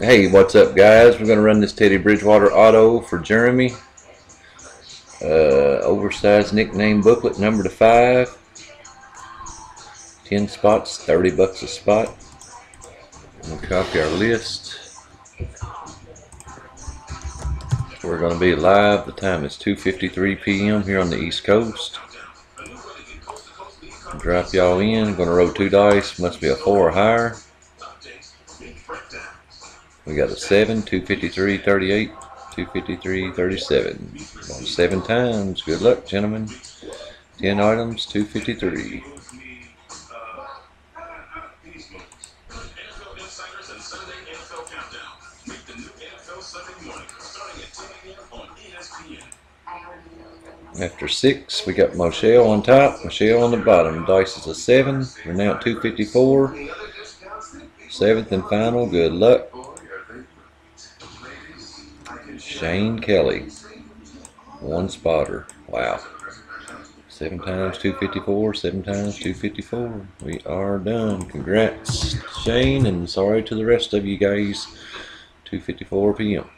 Hey, what's up, guys? We're going to run this Teddy Bridgewater auto for Jeremy. Uh, oversized nickname booklet, number to five. 10 spots, 30 bucks a spot. We'll copy our list. We're going to be live. The time is 2.53 p.m. here on the East Coast. Drop y'all in. Going to roll two dice. Must be a four or higher. We got a 7, 253, 38, 253, 37. Seven times. Good luck, gentlemen. 10 items, 253. After six, we got Michelle on top, Michelle on the bottom. Dice is a seven. We're now at 254. Seventh and final. Good luck. Shane Kelly. One spotter. Wow. Seven times 254, seven times 254. We are done. Congrats, Shane, and sorry to the rest of you guys. 2.54 p.m.